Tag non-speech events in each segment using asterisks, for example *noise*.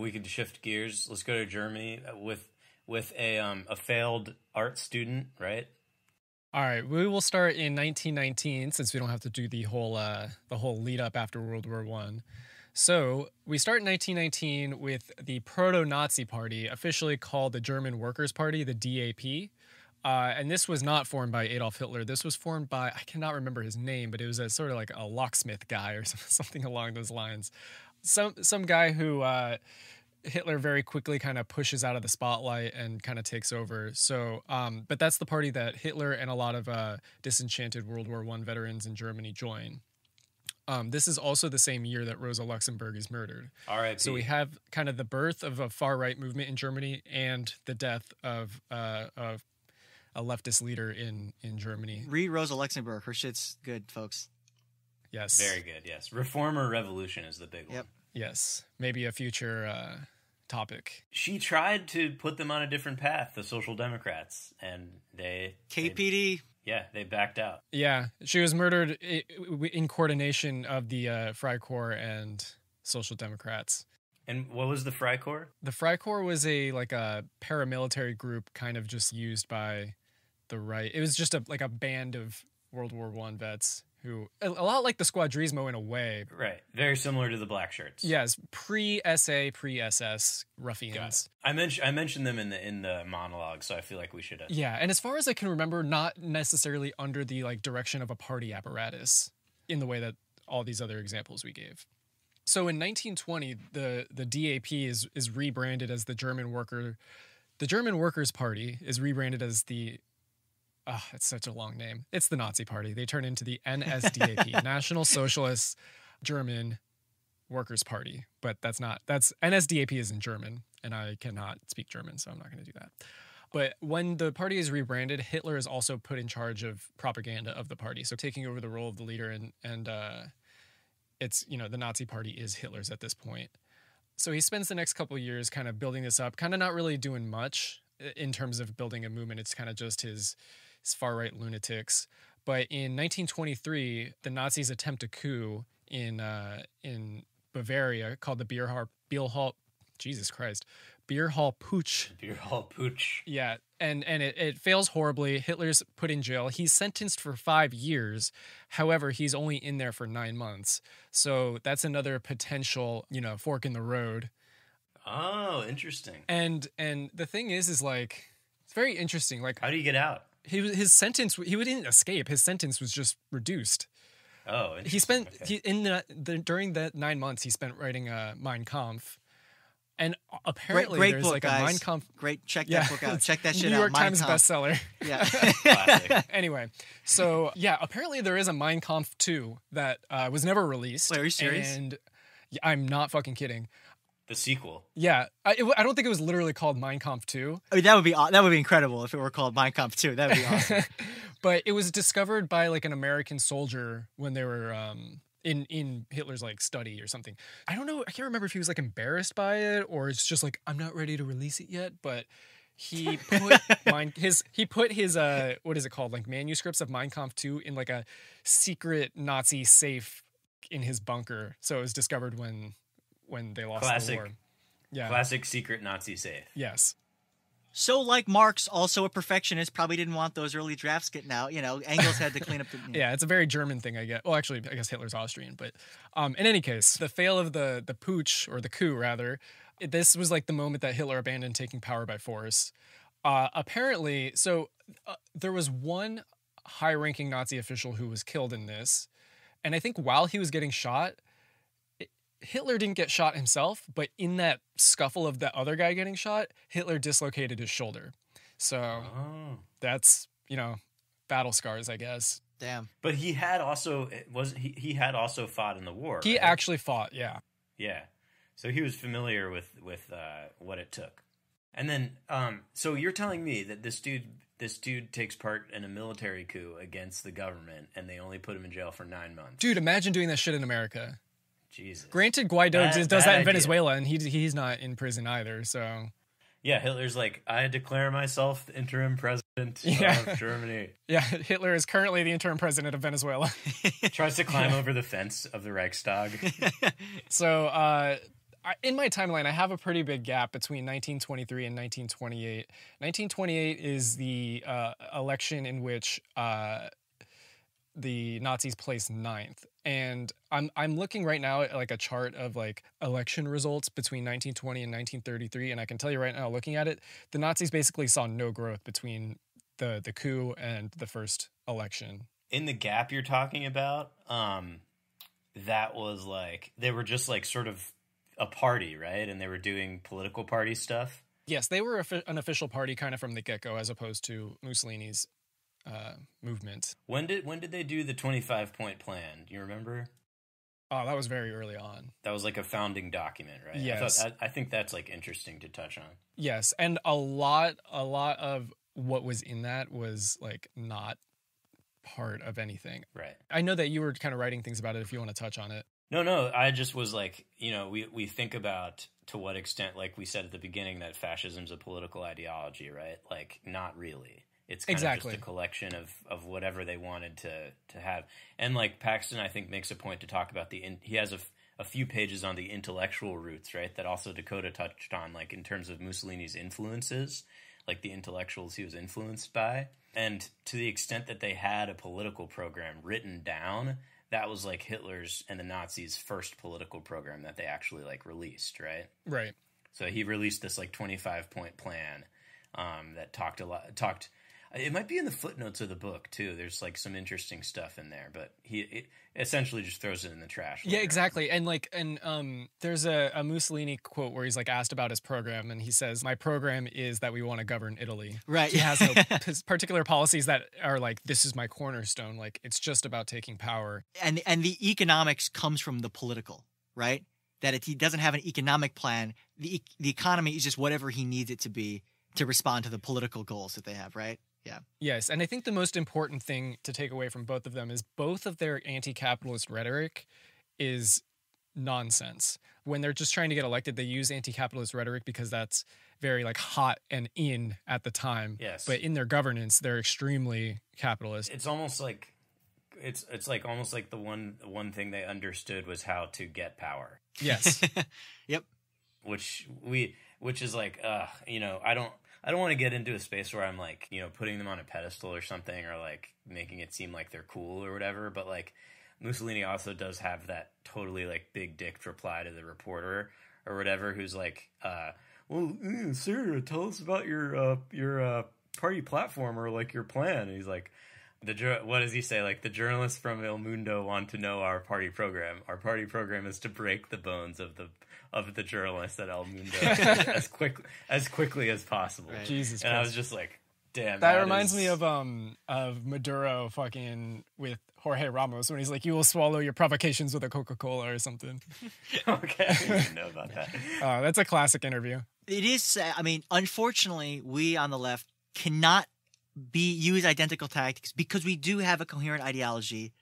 we could shift gears. Let's go to Germany with with a um a failed art student, right? All right, we will start in 1919 since we don't have to do the whole uh, the whole lead up after World War One. So we start in 1919 with the proto-Nazi party, officially called the German Workers' Party, the DAP. Uh, and this was not formed by Adolf Hitler. This was formed by I cannot remember his name, but it was a sort of like a locksmith guy or *laughs* something along those lines. Some some guy who uh, Hitler very quickly kind of pushes out of the spotlight and kind of takes over. So, um, but that's the party that Hitler and a lot of uh, disenchanted World War One veterans in Germany join. Um, this is also the same year that Rosa Luxemburg is murdered. All right. So we have kind of the birth of a far right movement in Germany and the death of uh, of a leftist leader in in Germany. Read Rosa Luxemburg. Her shit's good, folks. Yes. Very good. Yes. Reform or revolution is the big Yep. one. Yes. Maybe a future uh, topic. She tried to put them on a different path, the Social Democrats, and they they- KPD. yeah, they backed out. Yeah, she was murdered in coordination of the uh, Freikorps and Social Democrats. And what was the Freikorps? The Freikorps was a like a paramilitary group, kind of just used by the right. It was just a like a band of World War One vets who a, lot like the Squadrismo in a way. Right. Very similar to the black shirts. Yes, pre SA, pre SS ruffians. I mentioned I mentioned them in the in the monologue, so I feel like we should. Yeah, and as far as I can remember, not necessarily under the like direction of a party apparatus in the way that all these other examples we gave. So in 1920, the the DAP is is rebranded as the German Worker, the German Workers' Party is rebranded as the. Ah, it's such a long name. It's the Nazi Party. They turn into the NSDAP, *laughs* National Socialist German Workers' Party. But that's not. That's NSDAP is in German, and I cannot speak German, so I'm not going to do that. But when the party is rebranded, Hitler is also put in charge of propaganda of the party, so taking over the role of the leader, and and uh, it's you know the Nazi Party is Hitler's at this point. So he spends the next couple of years kind of building this up, kind of not really doing much in terms of building a movement. It's kind of just his his far right lunatics. But in 1923, the Nazis attempt a coup in uh, in Bavaria called the Beer Hall Beer Hall Jesus Christ Beer Hall Putsch. Beer hall pooch. Yeah, and and it, it fails horribly. Hitler's put in jail. He's sentenced for five years. However, he's only in there for nine months. So that's another potential, you know, fork in the road. Oh, interesting. And and the thing is, is like it's very interesting. Like How do you get out? He was- his sentence, he didn't escape. His sentence was just reduced. Oh, He spent Okay. he, in the, the during that nine months he spent writing uh, Mein Kampf, and apparently great there's book, like a guys. Mein Kampf. Great. Check Yeah, that book out. Check that *laughs* shit New out. New York Mein Times Kampf. bestseller. Yeah. *laughs* Classic. anyway, so yeah, apparently there is a Mein Kampf 2 that uh, was never released. Wait, are you serious? And I'm not fucking kidding. The sequel. Yeah, I, it, I don't think it was literally called Mein Kampf 2, I mean, that would be that would be incredible if it were called Mein Kampf too. That would be awesome. *laughs* but it was discovered by like an American soldier when they were um, in in Hitler's like study or something. I don't know. I can't remember if he was like embarrassed by it or it's just like I'm not ready to release it yet. But he *laughs* put mein, his he put his uh what is it called like manuscripts of Mein Kampf 2 in like a secret Nazi safe in his bunker. So it was discovered when when they lost the Classic. war. Yeah. Classic secret Nazi safe. Yes. so, like Marx, also a perfectionist, probably didn't want those early drafts getting out. You know, Engels had to clean up the. you *laughs* know. Yeah, it's a very German thing, I guess. Well, actually, I guess Hitler's Austrian, but um, in any case, the fail of the the putsch or the coup, rather, it- this was like the moment that Hitler abandoned taking power by force. Uh, apparently, so uh, there was one high-ranking Nazi official who was killed in this, and I think while he was getting shot, it- Hitler didn't get shot himself, but in that scuffle of the other guy getting shot, Hitler dislocated his shoulder. So Oh. that's you know battle scars, I guess. Damn. But he had also it was he, he had also fought in the war. He right? actually fought, yeah. Yeah. So he was familiar with with uh, what it took. And then um so you're telling me that this dude this dude takes part in a military coup against the government and they only put him in jail for 9 months. Dude, imagine doing that shit in America. Jesus. Granted, Guaido does that in. Venezuela, and he he's not in prison either. So Yeah, Hitler's like I declare myself the interim president *laughs* Yeah. of Germany. yeah, Hitler is currently the interim president of Venezuela. *laughs* Tries to climb over the fence of the Reichstag. *laughs* so uh, in my timeline, I have a pretty big gap between 1923 and 1928. 1928 is the uh, election in which uh, the Nazis placed ninth, and I'm I'm looking right now at like a chart of like election results between 1920 and 1933, and I can tell you right now, looking at it, the Nazis basically saw no growth between the the coup and the first election. In the gap you're talking about, um, that was like they were just like sort of a party, right? And they were doing political party stuff. Yes, they were an official party kind of from the get go, as opposed to Mussolini's uh, movement. When did when did they do the 25 point plan? Do you remember? Oh, that was very early on. That was like a founding document, right? Yes. I, thought, I, I think that's like interesting to touch on. Yes, and a lot, a lot of what was in that was like not part of anything. Right. I know that you were kind of writing things about it. If you want to touch on it, No, no, I just was like, you know, we, we think about to what extent, like we said at the beginning, that fascism's a political ideology, right? Like, not really. It's kind Exactly. of just a collection of, of whatever they wanted to, to have. And like Paxton, I think, makes a point to talk about the, in, he has a, f- a few pages on the intellectual roots, right? That also Dakota touched on, like in terms of Mussolini's influences, like the intellectuals he was influenced by. And to the extent that they had a political program written down, that was like Hitler's and the Nazis' first political program that they actually like released, right? right? So he released this like 25 point plan um, that talked a lot, talked, it might be in the footnotes of the book too. There's like some interesting stuff in there, but he it essentially just throws it in the trash. Yeah, later. exactly. And like, and um, there's a, a Mussolini quote where he's like asked about his program, and he says, "My program is that we want to govern Italy." Right. He has no *laughs* p- particular policies that are like, "This is my cornerstone." Like, it's just about taking power. and and the economics comes from the political, right? That it, he doesn't have an economic plan. The e- the economy is just whatever he needs it to be to respond to the political goals that they have, right? Yeah. Yes, and I think the most important thing to take away from both of them is both of their anti-capitalist rhetoric is nonsense. When they're just trying to get elected, they use anti-capitalist rhetoric because that's very like hot and in at the time. Yes. But in their governance, they're extremely capitalist. it's almost like it's it's like almost like the one one thing they understood was how to get power. Yes. *laughs* Yep. which we which is like uh you know i don't i don't want to get into a space where i'm like you know putting them on a pedestal or something or like making it seem like they're cool or whatever but like mussolini also does have that totally like big dick reply to the reporter or whatever who's like uh well mm, sir tell us about your uh your uh party platform or like your plan. And he's like the jour- what does he say? Like the journalists from El Mundo want to know our party program. Our party program is to break the bones of the of the journalists at El Mundo *laughs* as quick as quickly as possible. Right. Jesus And I was just like, damn. That reminds is- me of um of Maduro fucking with Jorge Ramos when he's like, "You will swallow your provocations with a Coca Cola" or something. *laughs* okay. I didn't know about that. *laughs* Uh, that's a classic interview. It is. I mean, unfortunately, we on the left cannot be use identical tactics because we do have a coherent ideology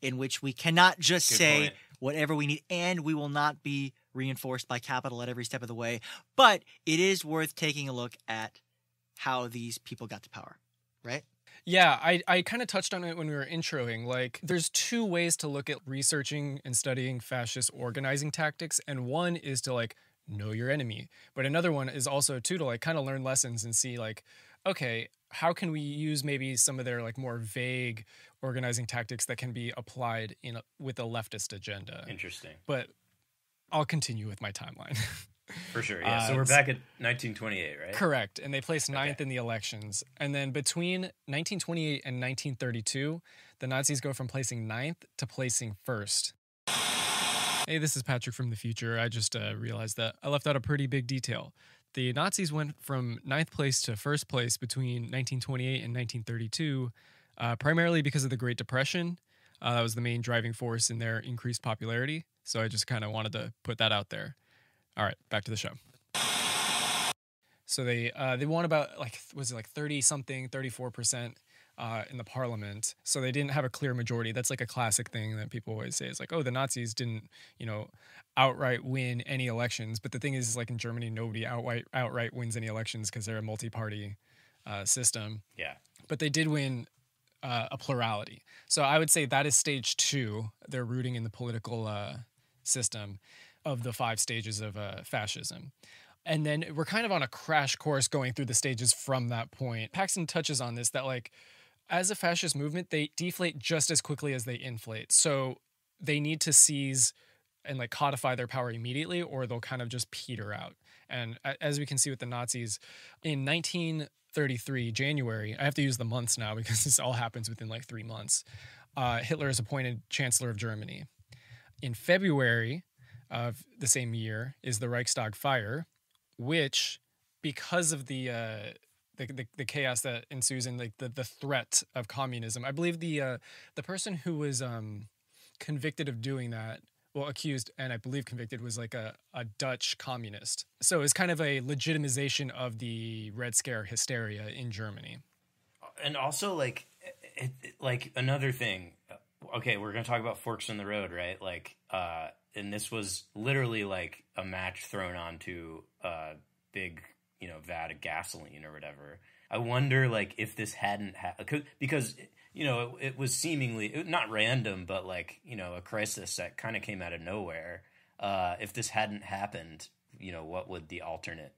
in which we cannot just Good say point. whatever we need, and we will not be reinforced by capital at every step of the way. But it is worth taking a look at how these people got to power, right? Yeah, I, I kind of touched on it when we were introing. Like, there's two ways to look at researching and studying fascist organizing tactics, and one is to like know your enemy, but another one is also too to like kind of learn lessons and see like, okay, how can we use maybe some of their like more vague organizing tactics that can be applied in a, with a leftist agenda? Interesting. But I'll continue with my timeline. For sure. Yeah. so Uh, we're back at 1928, right? Correct. And they placed ninth Okay. in the elections. And then between 1928 and 1932, the Nazis go from placing ninth to placing first. Hey, this is Patrick from the future. I just uh, realized that I left out a pretty big detail. The Nazis went from ninth place to first place between 1928 and 1932, uh, primarily because of the Great Depression. Uh, that was the main driving force in their increased popularity. So I just kind of wanted to put that out there. All right, back to the show. So they uh, they won about like was it like thirty something, thirty four percent uh, in the parliament. So they didn't have a clear majority. That's like a classic thing that people always say. It's like, oh, the Nazis didn't, you know, outright win any elections. But the thing is, is like in Germany, nobody outright outright wins any elections because they're a multi party uh, system. Yeah. But they did win uh, a plurality. So I would say that is stage two. They're rooting in the political uh, system. of the five stages of uh, fascism. And then we're kind of on a crash course going through the stages from that point. Paxton touches on this that, like, as a fascist movement, they deflate just as quickly as they inflate. So they need to seize and like codify their power immediately, or they'll kind of just peter out. And as we can see with the Nazis, in 1933, January, I have to use the months now *laughs* because this all happens within like three months. Uh, Hitler is appointed Chancellor of Germany. In February of the same year is the Reichstag fire, which, because of the uh, the, the, the, chaos that ensues and like the, the threat of communism, I believe the uh, the person who was um, convicted of doing that well accused and i believe convicted was like a, a dutch communist. So it's kind of a legitimization of the red scare hysteria in germany. And also like it, it, like another thing okay we're gonna talk about forks in the road right? Like uh and this was literally like a match thrown onto a big you know vat of gasoline or whatever i wonder like if this hadn't ha- because you know, it, it was seemingly not random, but like you know, a crisis that kind of came out of nowhere. Uh, if this hadn't happened, you know, what would the alternate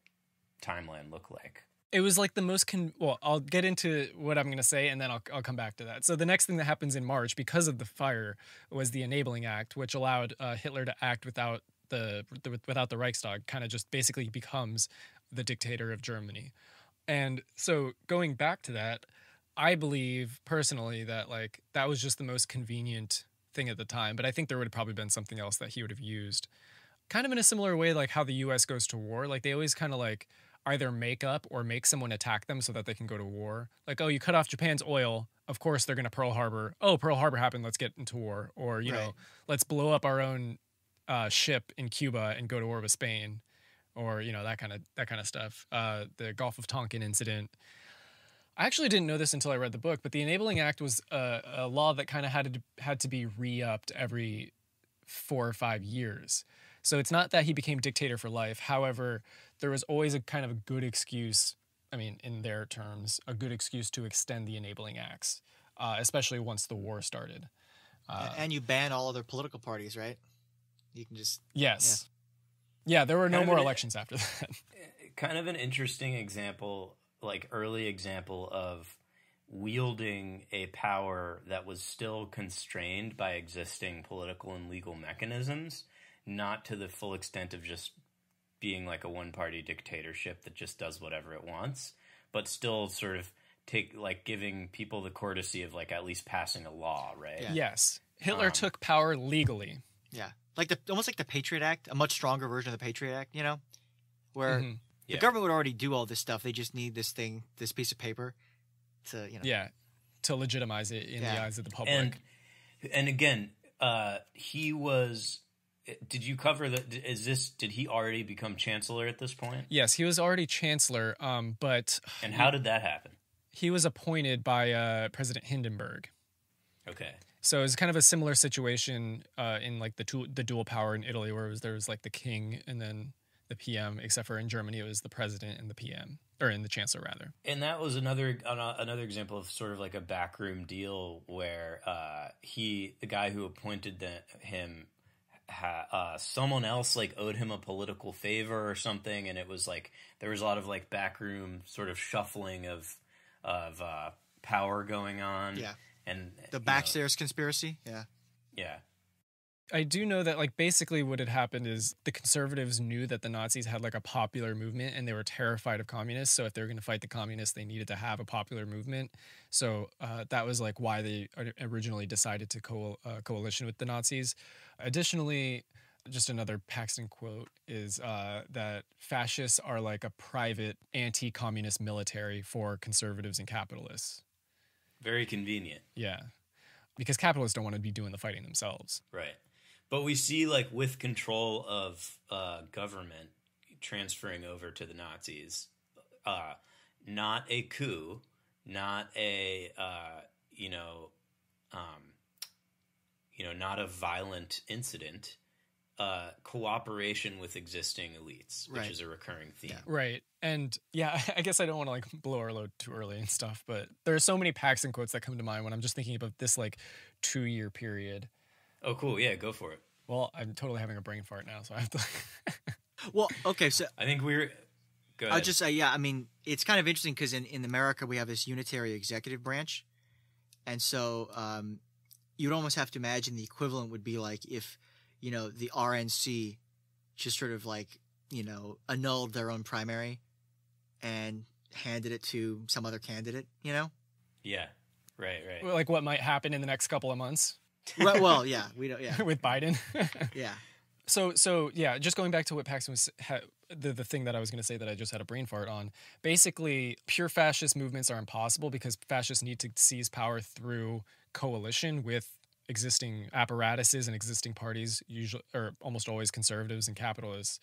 timeline look like? It was like the most con. Well, I'll get into what I'm going to say, and then I'll I'll come back to that. So the next thing that happens in March, because of the fire, was the Enabling Act, which allowed uh, Hitler to act without the, the without the Reichstag. Kind of just basically becomes the dictator of Germany. And so going back to that, I believe personally that like that was just the most convenient thing at the time, but I think there would have probably been something else that he would have used. Kind of in a similar way like how the US goes to war, like they always kind of like either make up or make someone attack them so that they can go to war. Like, oh, you cut off Japan's oil, of course they're going to Pearl Harbor. Oh, Pearl Harbor happened, let's get into war. Or, you right. know, let's blow up our own uh, ship in Cuba and go to war with Spain. Or, you know, that kind of that kind of stuff. Uh, the Gulf of Tonkin incident I actually didn't know this until I read the book, but the Enabling Act was a, a law that kind of had to had to be re-upped every four or five years. So it's not that he became dictator for life. However, there was always a kind of a good excuse. I mean, in their terms, a good excuse to extend the Enabling Acts, uh, especially once the war started. Uh, and you ban all other political parties, right? You can just yes, yeah. yeah there were no more elections after that. *laughs* Kind of an interesting example like early example of wielding a power that was still constrained by existing political and legal mechanisms, not to the full extent of just being like a one party dictatorship that just does whatever it wants, but still sort of take like giving people the courtesy of like at least passing a law, right? Yeah. Yes. Hitler um, took power legally. Yeah. Like the almost like the Patriot Act, a much stronger version of the Patriot Act, you know? Where mm-hmm. Yeah. The government would already do all this stuff. They just need this thing, this piece of paper, to you know. Yeah, to legitimize it in yeah. the eyes of the public. And and again, uh, he was. Did you cover that? Is this? Did he already become chancellor at this point? Yes, he was already chancellor. Um, but and how did that happen? He was appointed by uh, President Hindenburg. Okay. So it was kind of a similar situation uh, in like the tu- the dual power in Italy, where was, there was like the king and then the PM, except for in Germany, it was the president and the PM, or in the chancellor rather. And that was another another example of sort of like a backroom deal where uh, he, the guy who appointed the, him, ha, uh, someone else like owed him a political favor or something, and it was like there was a lot of like backroom sort of shuffling of of uh, power going on. Yeah, and the backstairs know, conspiracy. Yeah, yeah. I do know that like basically what had happened is the conservatives knew that the Nazis had like a popular movement and they were terrified of communists. So if they were going to fight the communists, they needed to have a popular movement. So uh, that was like why they originally decided to co- uh, coalition with the Nazis. Additionally, just another Paxton quote is uh, that fascists are like a private anti-communist military for conservatives and capitalists. Very convenient. Yeah, because capitalists don't want to be doing the fighting themselves. Right. But we see like with control of uh, government transferring over to the Nazis, uh, not a coup, not a uh, you know, um, you know, not a violent incident. Uh, cooperation with existing elites, which right. is a recurring theme. Yeah. Right. And yeah, *laughs* I guess I don't want to like blow our load too early and stuff, but there are so many Paxton quotes that come to mind when I'm just thinking about this like two year period. Oh, cool. Yeah, go for it. Well, I'm totally having a brain fart now, so I have to. *laughs* Well, okay, so I think we're. Go I'll just say, yeah, I mean, it's kind of interesting because in, in America we have this unitary executive branch, and so um, you'd almost have to imagine the equivalent would be like if, you know, the RNC just sort of like you know annulled their own primary and handed it to some other candidate, you know. yeah. Right. Right. like what might happen in the next couple of months well, *laughs* well, yeah, we don't, yeah, with Biden. *laughs* yeah, So so yeah, just going back to what Paxton was ha, the the thing that I was going to say that I just had a brain fart on. Basically, pure fascist movements are impossible because fascists need to seize power through coalition with existing apparatuses and existing parties, usually or almost always conservatives and capitalists.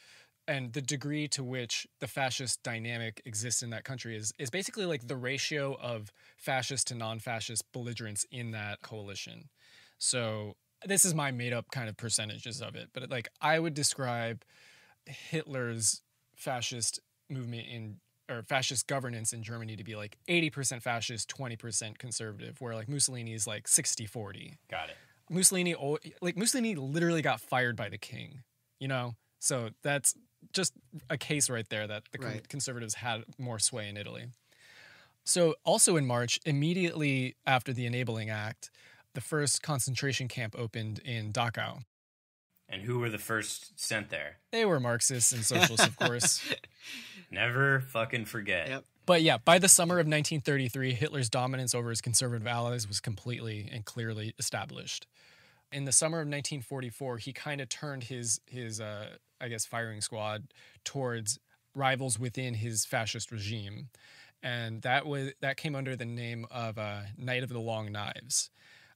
And the degree to which the fascist dynamic exists in that country is is basically like the ratio of fascist to non-fascist belligerents in that coalition. So this is my made up kind of percentages of it, but like I would describe Hitler's fascist movement in or fascist governance in Germany to be like 80% fascist, 20% conservative, where like Mussolini is like 60 40. Got it. Mussolini, like Mussolini literally got fired by the king, you know? So that's just a case right there that the Right. conservatives had more sway in Italy. So also in March, immediately after the Enabling Act, the first concentration camp opened in Dachau. And who were the first sent there? They were Marxists and socialists, of course. *laughs* Never fucking forget. Yep. But yeah, by the summer of 1933, Hitler's dominance over his conservative allies was completely and clearly established. In the summer of 1944, he kind of turned his his uh, I guess firing squad towards rivals within his fascist regime, and that was that came under the name of uh, Night of the Long Knives.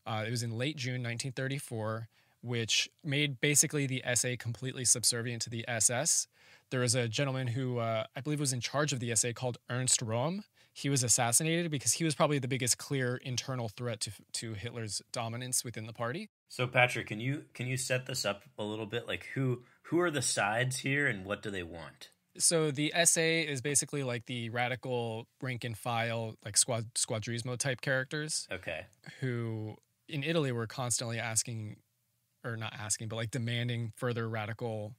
Uh, it was in late June 1934, which made basically the SA completely subservient to the SS. There was a gentleman who uh, I believe was in charge of the SA called Ernst Röhm. He was assassinated because he was probably the biggest clear internal threat to to Hitler's dominance within the party. So Patrick, can you can you set this up a little bit? Like who who are the sides here and what do they want? So the SA is basically like the radical rank and file, like squad squadrismo type characters Okay. who in Italy were constantly asking, or not asking, but like demanding further radical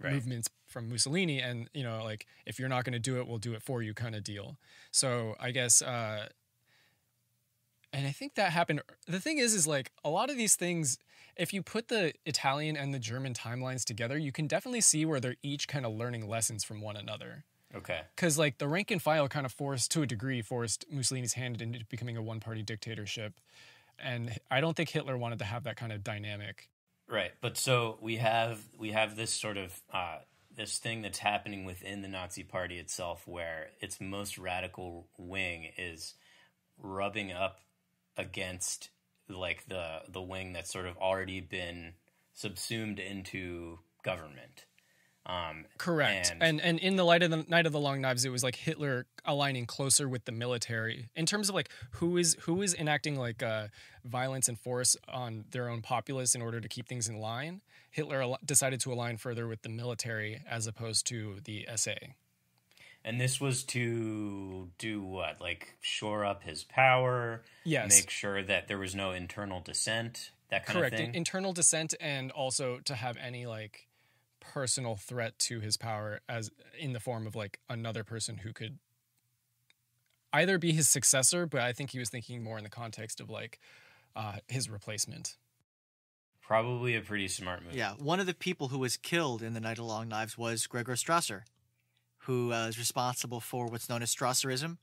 Right. movements from Mussolini, and you know, like if you're not going to do it, we'll do it for you, kind of deal. So I guess, uh, and I think that happened. The thing is, is like a lot of these things. If you put the Italian and the German timelines together, you can definitely see where they're each kind of learning lessons from one another Okay. because like the rank and file kind of forced to a degree forced mussolini's hand into becoming a one-party dictatorship and i don't think hitler wanted to have that kind of dynamic Right. But so we have we have this sort of uh, this thing that's happening within the Nazi Party itself, where its most radical wing is rubbing up against like the the wing that's sort of already been subsumed into government. Um, correct. And- and, and in the light of the night of the long knives it was like hitler aligning closer with the military. In terms of like who is who is enacting like uh, violence and force on their own populace in order to keep things in line hitler al- decided to align further with the military as opposed to the sa and this was to do what? Like shore up his power, yes. make sure that there was no internal dissent, that kind correct. Of thing. internal dissent and also to have any like personal threat to his power as in the form of like another person who could either be his successor but i think he was thinking more in the context of like uh, his replacement Probably a pretty smart move. Yeah, one of the people who was killed in the Night of Long Knives was Gregor Strasser, who uh, is responsible for what's known as Strasserism,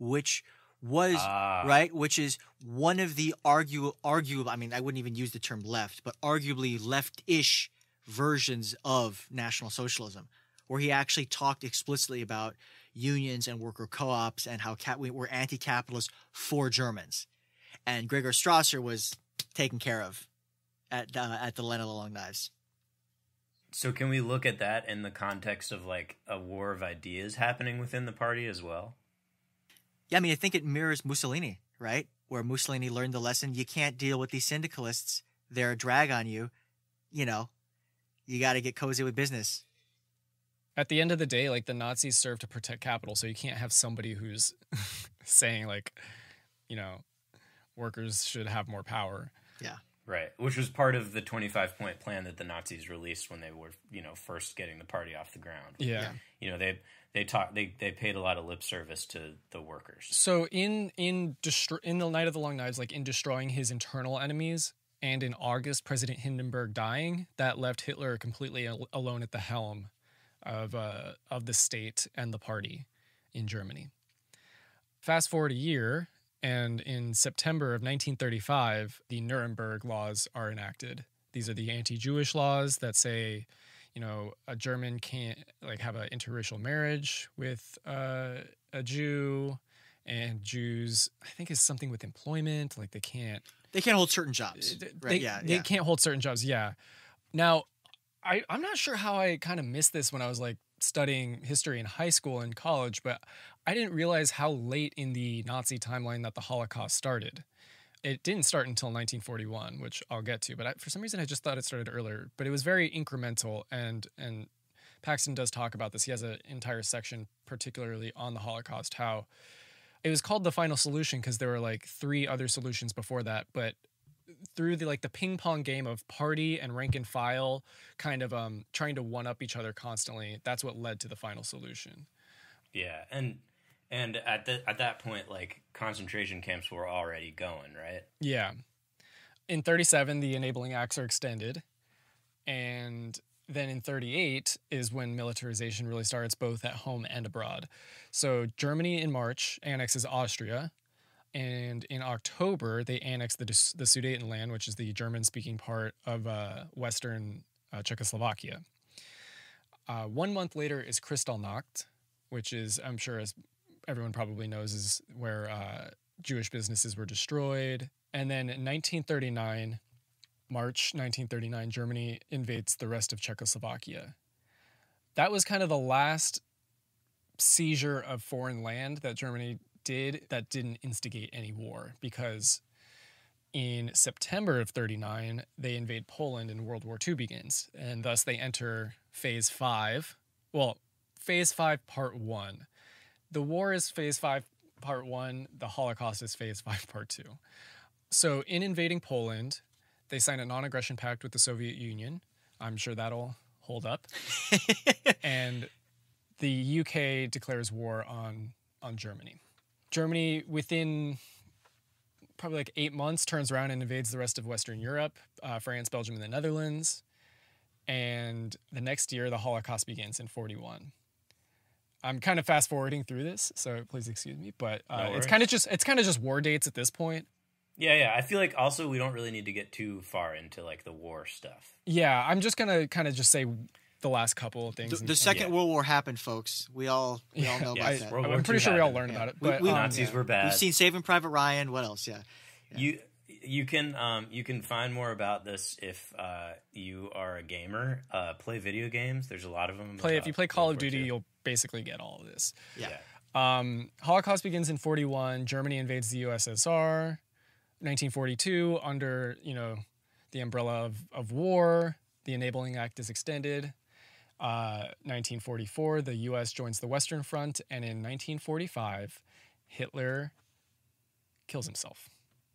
which was Ah. right, which is one of the argue arguable. I mean, I wouldn't even use the term left, but arguably left-ish versions of National Socialism, where he actually talked explicitly about unions and worker co-ops and how cap- we were anti-capitalist for Germans, and Gregor Strasser was taken care of at uh, at the Night of the Long Knives. So can we look at that in the context of like a war of ideas happening within the party as well? Yeah, I mean, I think it mirrors Mussolini, right? Where Mussolini learned the lesson: you can't deal with these syndicalists; they're a drag on you. You know, you got to get cozy with business. at the end of the day like the nazis serve to protect capital so you can't have somebody who's *laughs* saying like you know workers should have more power Yeah. Right, which was part of the 25 point plan that the Nazis released when they were, you know, first getting the party off the ground. Yeah. Yeah. You know, they they talk they they paid a lot of lip service to the workers. So in in destro- in the Night of the Long Knives, like in destroying his internal enemies, and in August, President Hindenburg dying, that left Hitler completely al- alone at the helm of uh, of the state and the party in Germany. Fast forward a year, and in September of 1935, the Nuremberg laws are enacted. These are the anti-Jewish laws that say, you know, a German can't like have an interracial marriage with uh, a Jew, and Jews, I think, is something with employment, like they can't They can't hold certain jobs. they, Right? yeah. they yeah. can't hold certain jobs. Yeah. Now, I I'm not sure how I kind of missed this when I was like studying history in high school and college, but I didn't realize how late in the Nazi timeline that the Holocaust started. It didn't start until 1941, which I'll get to, but I, for some reason I just thought it started earlier. But it was very incremental, and and Paxton does talk about this. He has an entire section particularly on the Holocaust, how it was called the final solution because there were like three other solutions before that, but through the like the ping pong game of party and rank and file kind of um trying to one up each other constantly that's what led to the final solution Yeah, and and at the, at that point, like concentration camps were already going, right? yeah in 37 the enabling acts are extended and then in 38 is when militarization really starts both at home and abroad so germany in march annexes austria and in October they annexed the the Sudetenland, which is the German-speaking part of uh, Western uh, Czechoslovakia. Uh, one month later is Kristallnacht, which is I'm sure as everyone probably knows is where uh, Jewish businesses were destroyed. And then in 1939, March 1939, Germany invades the rest of Czechoslovakia. That was kind of the last seizure of foreign land that Germany did that didn't instigate any war because in September of 39 they invade Poland and World War II begins and thus they enter phase 5 well phase 5 part 1 the war is phase 5 part 1 the holocaust is phase 5 part 2 so in invading Poland they sign a non-aggression pact with the Soviet Union I'm sure that'll hold up *laughs* and the UK declares war on on Germany. Germany within probably like eight months turns around and invades the rest of Western Europe, uh, France, Belgium, and the Netherlands. And the next year, the Holocaust begins in 41. I'm kind of fast forwarding through this, so please excuse me, but uh, No it's kind of just it's kind of just war dates at this point. Yeah, yeah. I feel like also we don't really need to get too far into like the war stuff. Yeah, I'm just gonna kind of just say the last couple of things. The, the and- Second Yeah. World War happened, folks. We all we all know Yeah, *laughs* about it's that. War I'm pretty II sure we all learned Yeah. about it. We- But we- um, Nazis were bad. We've seen Saving Private Ryan. What else? Yeah. You you can um you can find more about this if uh you are a gamer. Uh, play video games. There's a lot of them. play if you play Call World of Duty, II. you'll basically get all of this. Yeah. Yeah. Um, Holocaust begins in 41. Germany invades the USSR. 1942, under you know the umbrella of, of war, the Enabling Act is extended. Uh, 1944, the U.S. joins the Western Front, and in 1945, Hitler kills himself.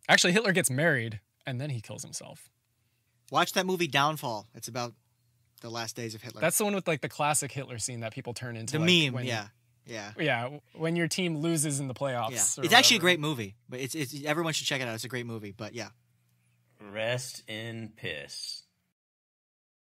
Actually, Hitler gets married, and then he kills himself. Watch that movie Downfall. It's about the last days of Hitler. That's the one with like the classic Hitler scene that people turn into the like, meme. when- yeah. Yeah. yeah, when your team loses in the playoffs. Yeah. or It's actually a great movie, but it's, it's everyone should check it out. It's a great movie. But yeah. Rest in piss.